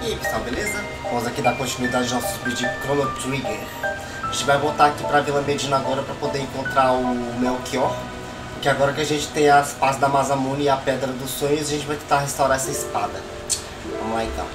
E aí pessoal, beleza? Vamos aqui dar continuidade ao nosso vídeo de Chrono Trigger. A gente vai voltar aqui pra Vila Medina agora pra poder encontrar o Melchior. Porque agora que a gente tem as pás da Mazamune e a Pedra dos Sonhos, a gente vai tentar restaurar essa espada. Vamos lá então.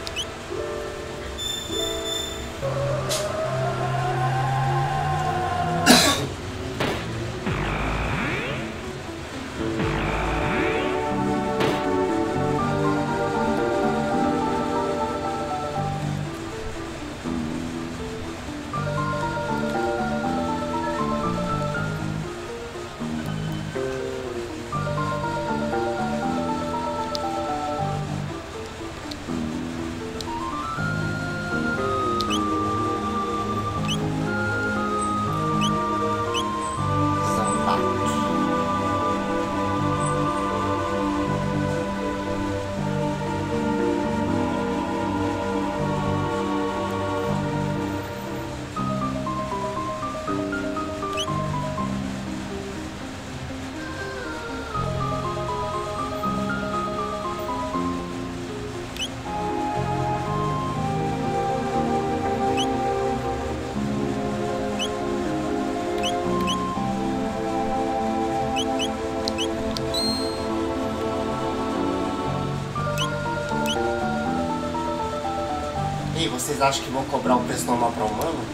Acham que vão cobrar o preço normal para humano?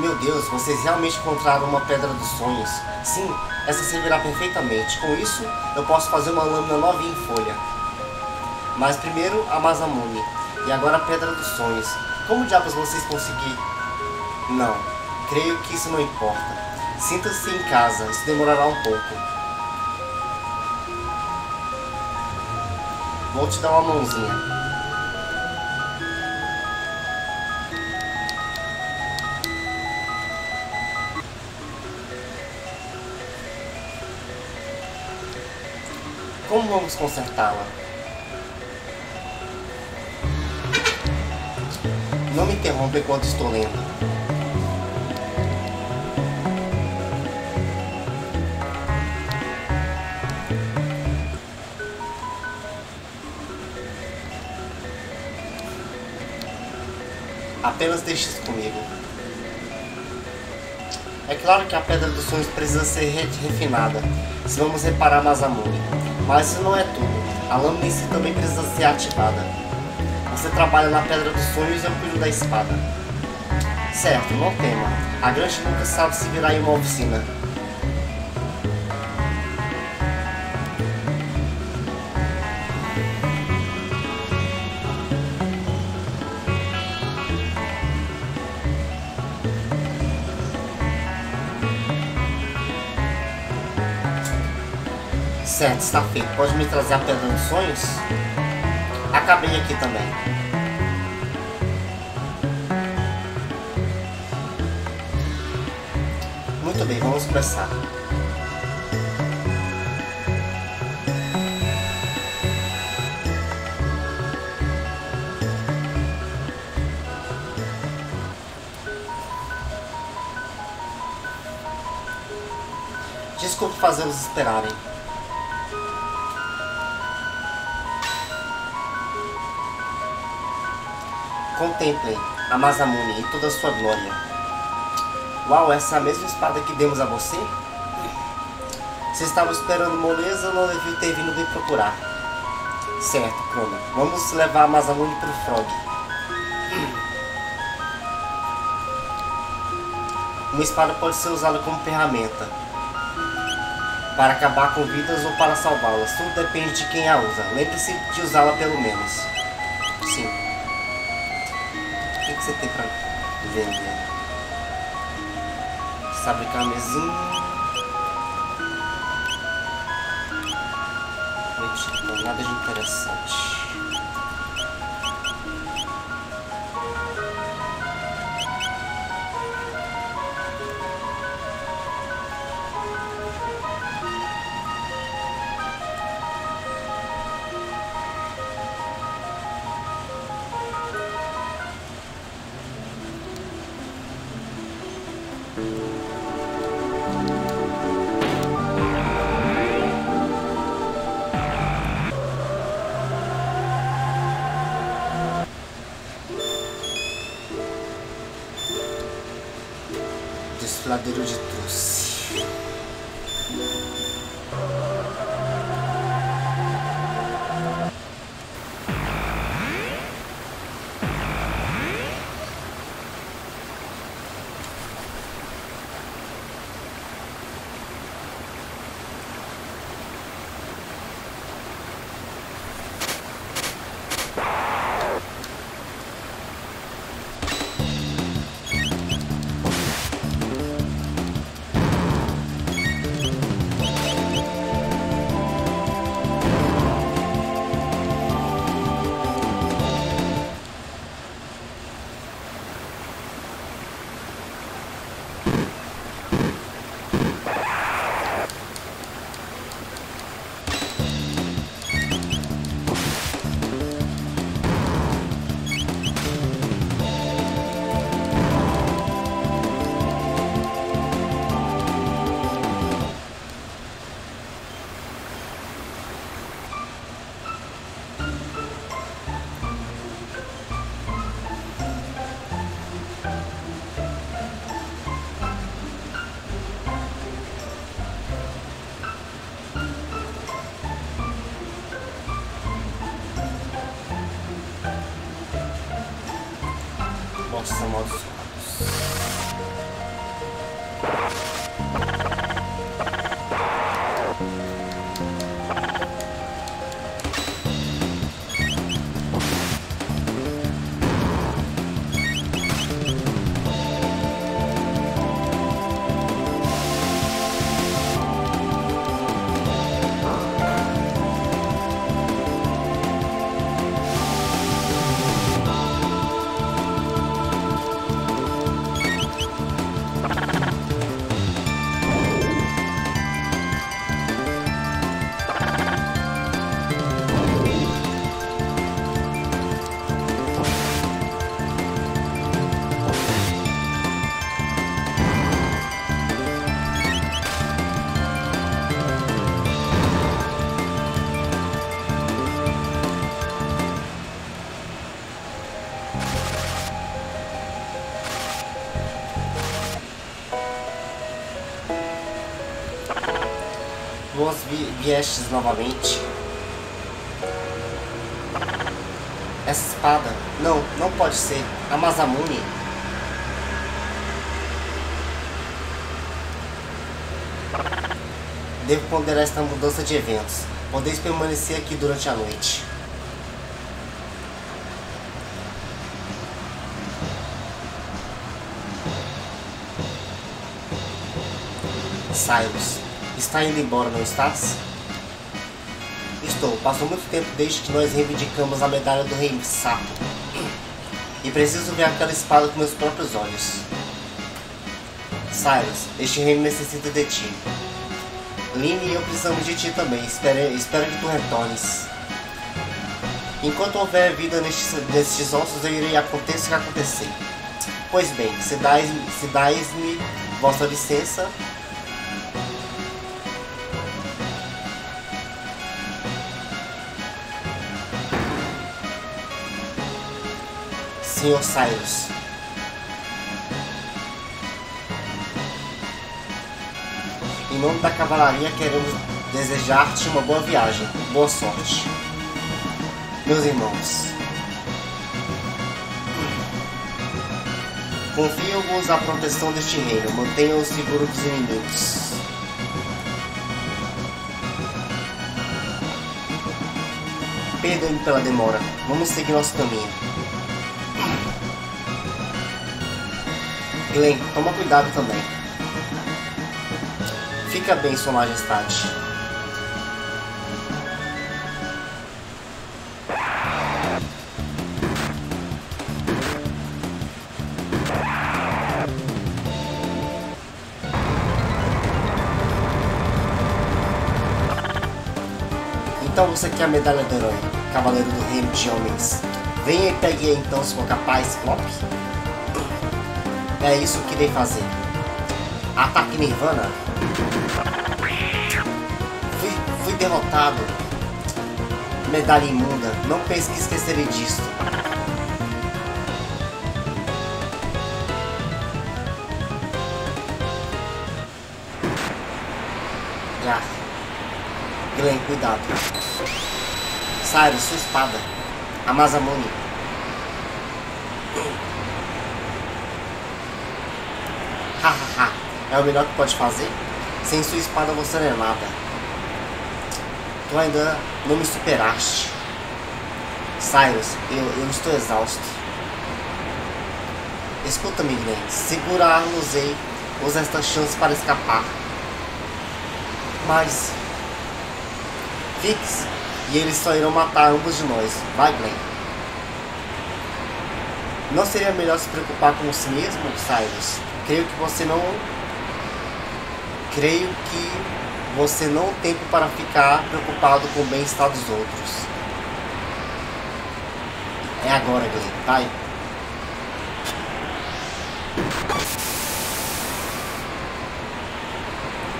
Meu Deus, vocês realmente encontraram uma pedra dos sonhos. Sim, essa servirá perfeitamente. Com isso, eu posso fazer uma lâmina novinha em folha. Mas primeiro a Mazamune. E agora a pedra dos sonhos. Como diabos vocês conseguiram? Não, creio que isso não importa. Sinta-se em casa, isso demorará um pouco. Vou te dar uma mãozinha. Vamos consertá-la? Não me interrompa enquanto estou lendo. Apenas deixe isso comigo. É claro que a Pedra dos Sonhos precisa ser re- refinada, se vamos reparar Mazamune. Mas isso não é tudo. A lâmina também precisa ser ativada. Você trabalha na Pedra dos Sonhos e cuido da espada. Certo, não tema. A Grande nunca sabe se virar em uma oficina. Está feito. Pode me trazer a Pedra dos Sonhos? Acabei aqui também. Muito bem, vamos começar. Desculpe fazê-los esperarem. Contemplem a Mazamune e toda a sua glória. Uau, essa é a mesma espada que demos a você? Se estava esperando moleza, não devia ter vindo me procurar. Certo, Crono. Vamos levar a Mazamune para o Frog. Uma espada pode ser usada como ferramenta. Para acabar com vidas ou para salvá-las. Tudo depende de quem a usa. Lembre-se de usá-la pelo menos. Sim. Que, você tem pra vender? Fabricar mesinha. Não, nada de interessante. Vi viestes novamente. Essa espada. Não, não pode ser. A Masamune. Devo ponderar esta mudança de eventos. Podeis permanecer aqui durante a noite. Cyrus, está indo embora, não estás? Passou muito tempo desde que nós reivindicamos a medalha do Rei Sapo. E preciso ver aquela espada com meus próprios olhos. Cyrus, este reino necessita de ti. Lynn e eu precisamos de ti também. Espero, espero que tu retornes. Enquanto houver vida nestes, nestes ossos, eu irei acontecer o que acontecer. Pois bem, se dais-me dais vossa licença, Sr. Cyrus. Em nome da cavalaria, queremos desejar-te uma boa viagem. Boa sorte. Meus irmãos, confio-vos a proteção deste reino. Mantenham-o seguro dos inimigos. Perdoe-me pela demora. Vamos seguir nosso caminho. Glenn, toma cuidado também. Fica bem, Sua Majestade. Então você quer a medalha do herói, cavaleiro do reino de homens. Venha e pegue então sua capaz, Flop. É isso que irei fazer. Ataque Nirvana. Fui, fui derrotado. Medalha imunda. Não pense que esquecerei disso. Ah. Glenn, cuidado. Cyrus, sua espada. Amazamoni. Hahaha. É o melhor que pode fazer? Sem sua espada você não é nada. Tu ainda não me superaste. Cyrus, eu, eu estou exausto. Escuta-me, Glenn. Segura a arma usei. Usa esta chance para escapar. Mas... Fixe e eles só irão matar ambos de nós. Vai, Glenn. Não seria melhor se preocupar com si mesmo, Cyrus? Creio que você não... Creio que você não tem tempo para ficar preocupado com o bem-estar dos outros. É agora, Glenn. Vai.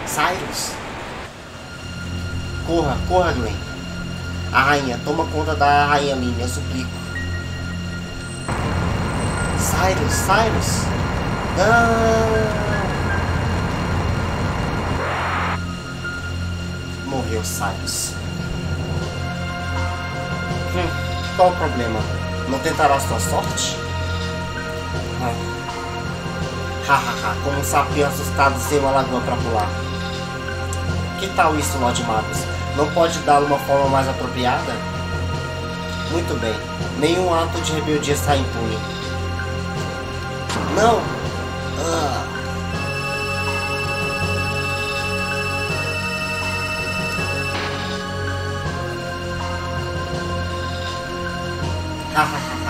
Cyrus. Corra, corra, Glenn. A rainha, toma conta da rainha Lina, eu suplico. Cyrus, Cyrus. Não. Morreu Cyrus. Hum, qual o problema? Não tentará a sua sorte? Hahaha, como um sapinho assustado sem uma lagoa para pular. Que tal isso, Lord Magus? Não pode dar uma forma mais apropriada? Muito bem. Nenhum ato de rebeldia está impune. Não! Ah.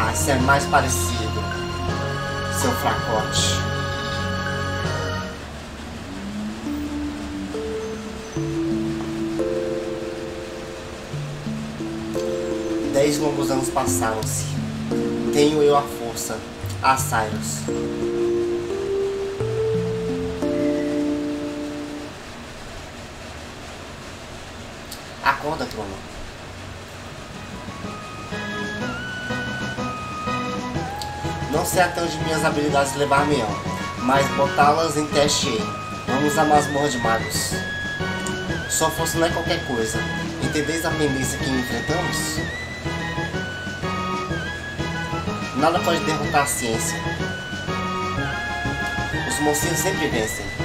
Hahaha, isso é mais parecido. Seu fracote. Dez longos anos passaram-se. Tenho eu a força, a Cyrus. Acorda, trono. Não sei até onde minhas habilidades levar-me-ão, mas botá-las em teste. Vamos à masmorra de magos. Sua força não é qualquer coisa. Entendeis a pendência que enfrentamos? Nada pode derrotar a ciência. Os mocinhos sempre vencem.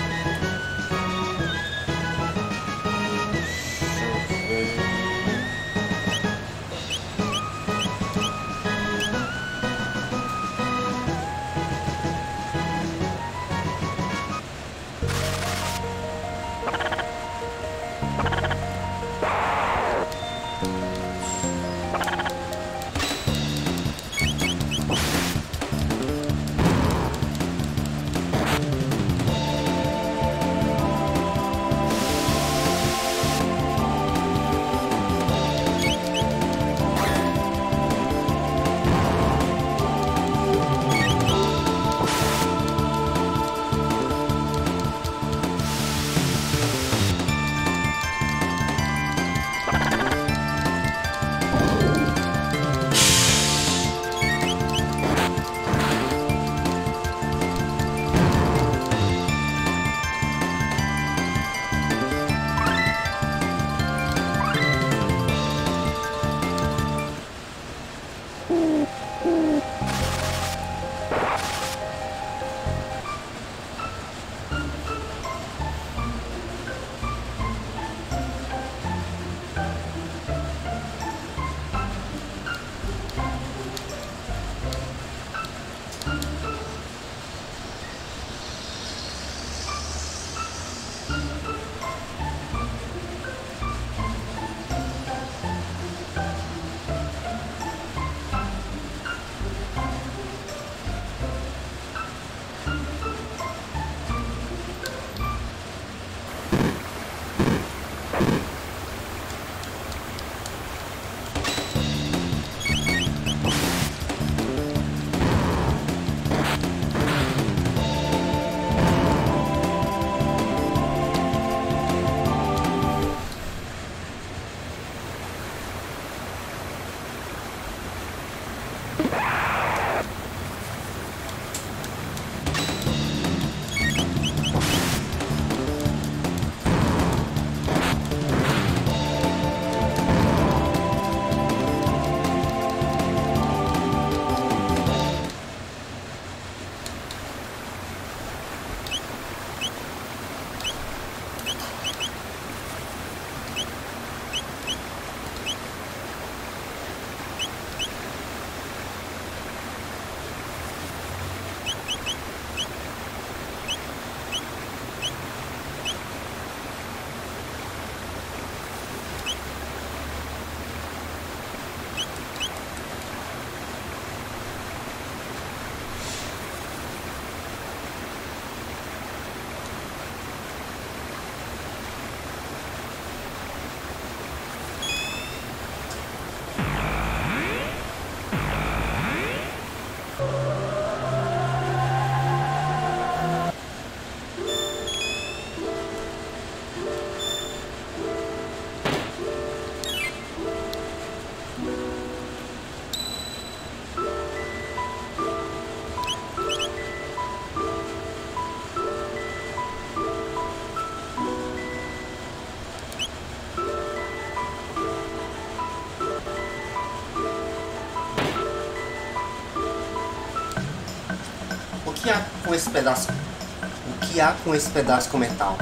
Esse pedaço? O que há com esse pedaço com metal?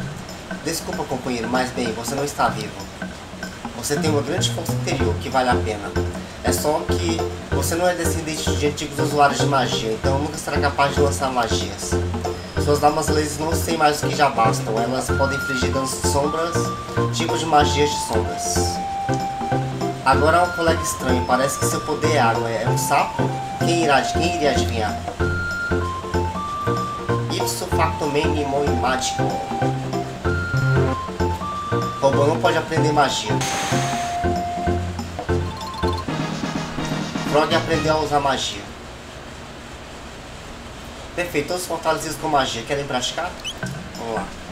Desculpa, companheiro, mas bem, você não está vivo. Você tem uma grande força interior que vale a pena. É só que você não é descendente de antigos usuários de magia, então nunca será capaz de lançar magias. Suas damas lasers não têm mais do que já bastam, elas podem infligir danos de sombras, tipos de magias de sombras. Agora há um colega estranho, parece que seu poder é água, é um sapo? Quem, irá, quem iria adivinhar? Ipso facto meni moi magico. Robô não pode aprender magia. Frog aprendeu a usar magia. Perfeito, todos fortalecidos com magia. Querem praticar? Vamos lá.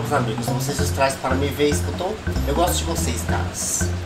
Novos amigos. Você se traz para me ver, escutou? Eu gosto de vocês, caras.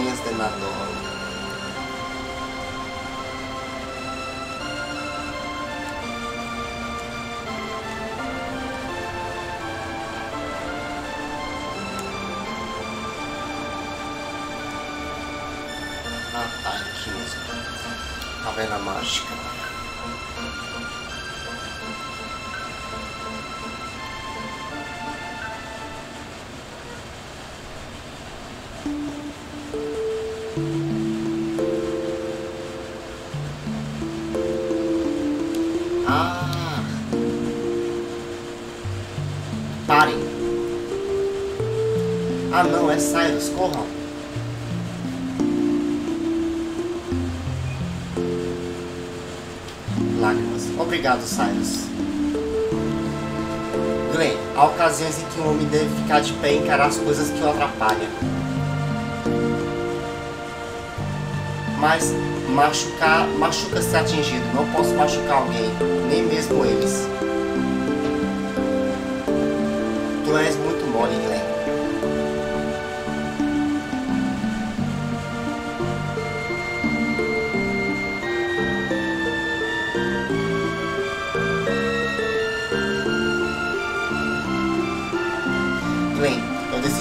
Montanhas de Nador. Ah, tá mesmo. Caverna mágica. É Cyrus, corram. Lágrimas. Obrigado, Cyrus. Glenn, há ocasiões em que um homem deve ficar de pé e encarar as coisas que o atrapalham. Mas machucar, machuca ser atingido. Não posso machucar alguém, nem mesmo eles. Tu és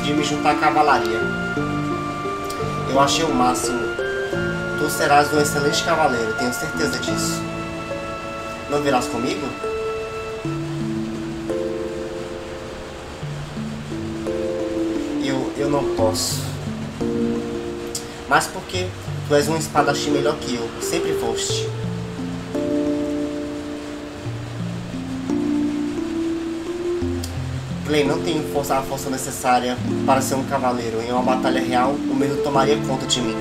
Glenn, eu juntar a cavalaria. Eu achei o máximo. Tu serás um excelente cavaleiro, tenho certeza disso. Não virás comigo? Eu, eu não posso. Mas por quê? Tu és um espadachim melhor que eu, sempre foste. Clay não tenho força, a força necessária para ser um cavaleiro. Em uma batalha real, o medo tomaria conta de mim.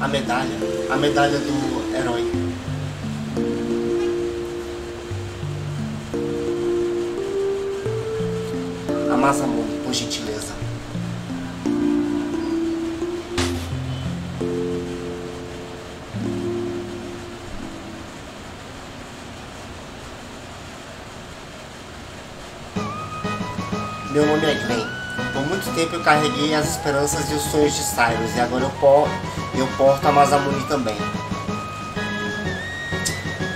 A medalha, a medalha do herói. A Masamune, por gentileza. Meu nome é Glenn. Por muito tempo eu carreguei as esperanças e os sonhos de Cyrus, e agora eu, por, eu porto a Mazamuni também.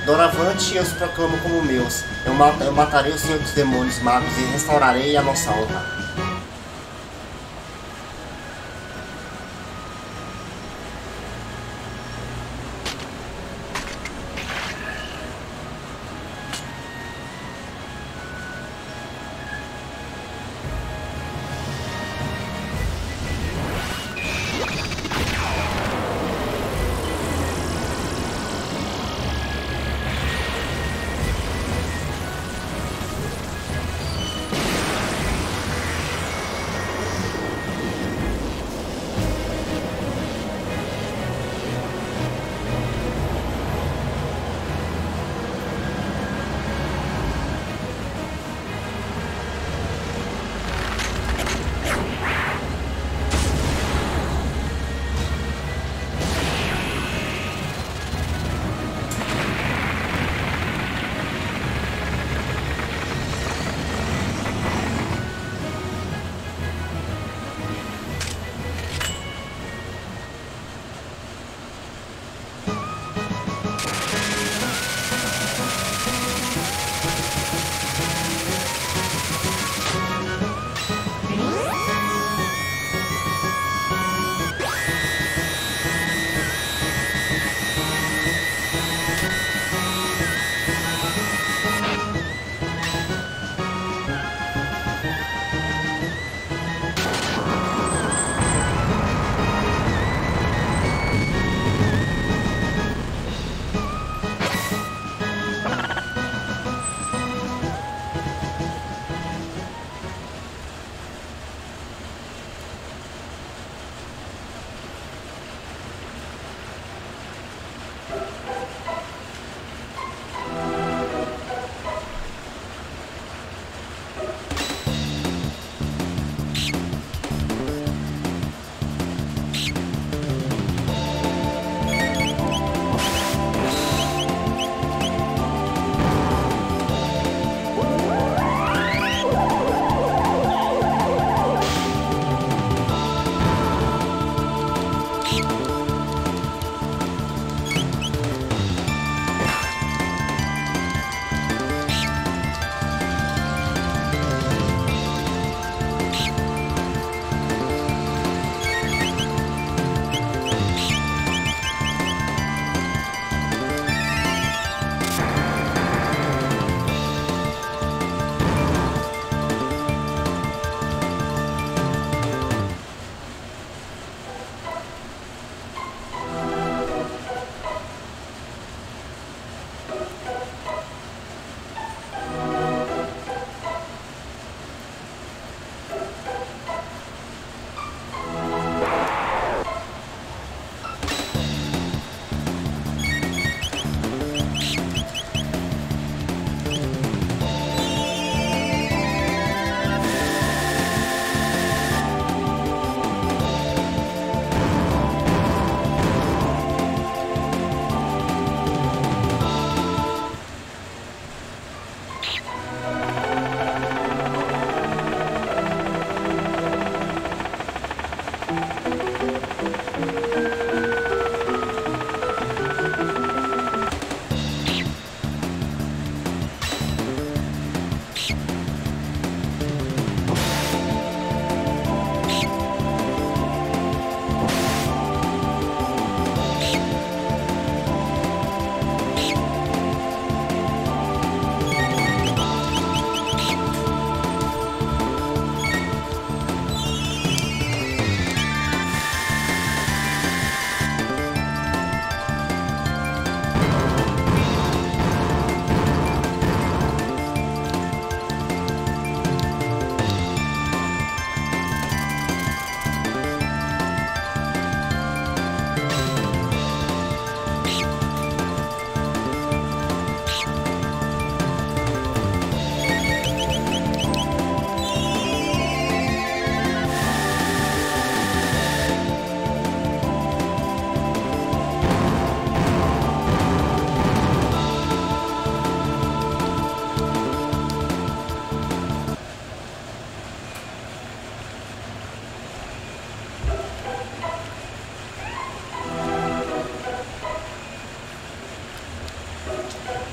Doravante eu os proclamo como meus. Eu, mat eu matarei o Senhor dos Demônios Magos e restaurarei a nossa honra.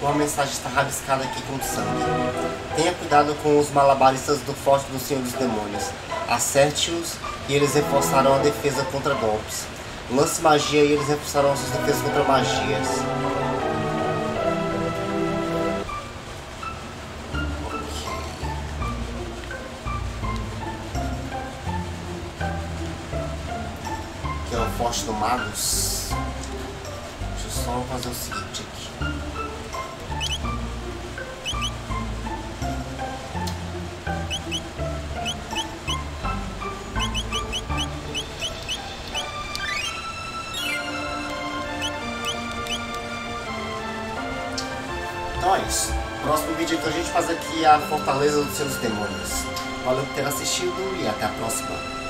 Uma mensagem está rabiscada aqui com sangue. Tenha cuidado com os malabaristas do Forte do Senhor dos Demônios. Acerte-os e eles reforçarão a defesa contra golpes. Lance magia e eles reforçarão suas defesas contra magias. Aqui é o Forte do Magos. Deixa eu só fazer o seguinte aqui. A Fortaleza dos Seus Demônios. Valeu por ter assistido e até a próxima.